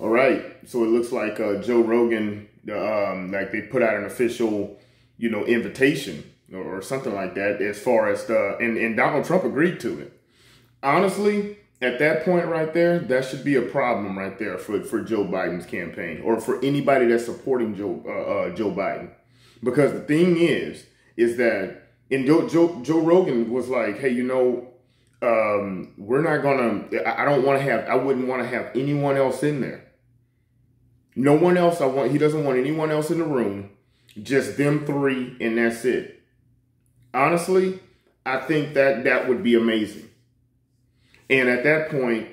All right. So it looks like uh, Joe Rogan, um, like they put out an official, you know, invitation or, or something like that as far as the, and, and Donald Trump agreed to it. Honestly, at that point right there, that should be a problem right there for, for Joe Biden's campaign or for anybody that's supporting Joe, uh, uh, Joe Biden. Because the thing is, is that, and Joe, Joe, Joe Rogan was like, hey, you know, um, we're not gonna, I don't want to have, I wouldn't want to have anyone else in there. No one else I want, he doesn't want anyone else in the room, just them three, and that's it. Honestly, I think that that would be amazing. And at that point,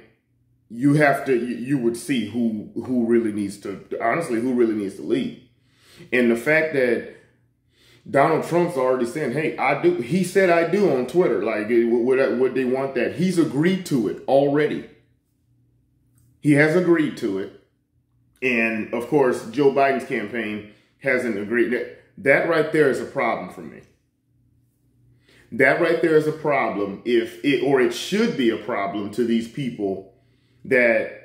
you have to, you would see who, who really needs to, honestly, who really needs to lead. And the fact that Donald Trump's already saying, "Hey, I do." He said, "I do" on Twitter. Like, would would they want that? He's agreed to it already. He has agreed to it, and of course, Joe Biden's campaign hasn't agreed. That that right there is a problem for me. That right there is a problem. If it or it should be a problem to these people that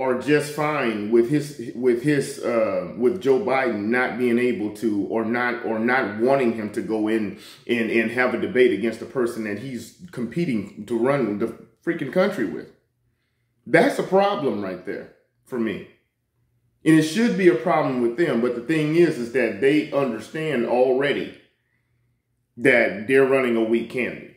are just fine with his with his uh, with Joe Biden not being able to or not or not wanting him to go in and, and have a debate against the person that he's competing to run the freaking country with. That's a problem right there for me. And it should be a problem with them, but the thing is is that they understand already that they're running a weak candidate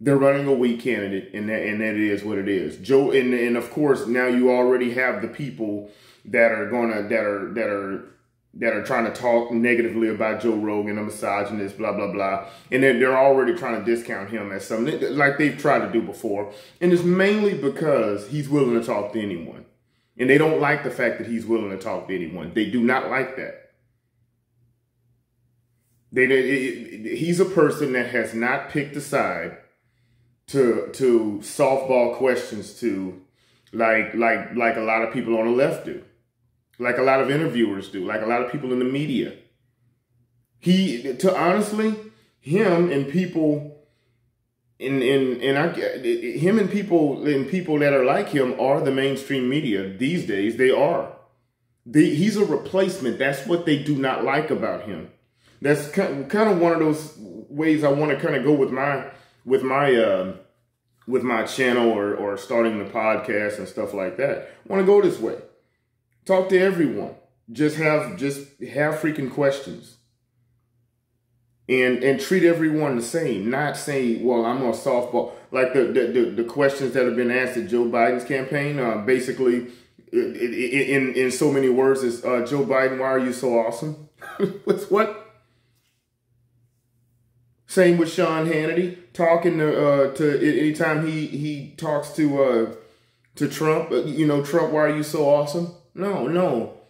they're running a weak candidate, and that and that is what it is. Joe, and and of course now you already have the people that are gonna that are that are that are trying to talk negatively about Joe Rogan, a misogynist, blah blah blah, and then they're already trying to discount him as something like they've tried to do before, and it's mainly because he's willing to talk to anyone, and they don't like the fact that he's willing to talk to anyone. They do not like that. They, they he's a person that has not picked a side to to softball questions to like like like a lot of people on the left do like a lot of interviewers do like a lot of people in the media. He to honestly him and people in in and I him and people and people that are like him are the mainstream media these days. They are. The, he's a replacement. That's what they do not like about him. That's kind of one of those ways I want to kind of go with my with my uh, with my channel or, or starting the podcast and stuff like that. I want to go this way. Talk to everyone. Just have just have freaking questions. And and treat everyone the same. Not saying, well, I'm on softball. Like the the, the, the questions that have been asked at Joe Biden's campaign, uh, basically in in so many words is uh, Joe Biden, why are you so awesome? What's what? Same with Sean Hannity talking to uh, to anytime he he talks to uh, to Trump. Uh, you know, Trump, why are you so awesome? No, no.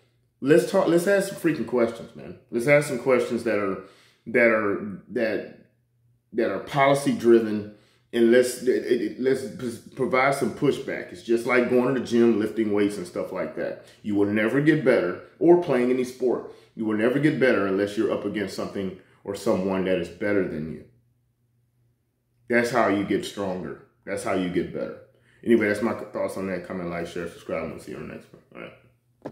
Let's talk. Let's ask some freaking questions, man. Let's ask some questions that are that are that that are policy driven, and let's let's provide some pushback. It's just like going to the gym, lifting weights, and stuff like that. You will never get better, or playing any sport. You will never get better unless you're up against something or someone that is better than you. That's how you get stronger. That's how you get better. Anyway, that's my thoughts on that. Comment, like, share, subscribe, and we'll see you on the next one. All right.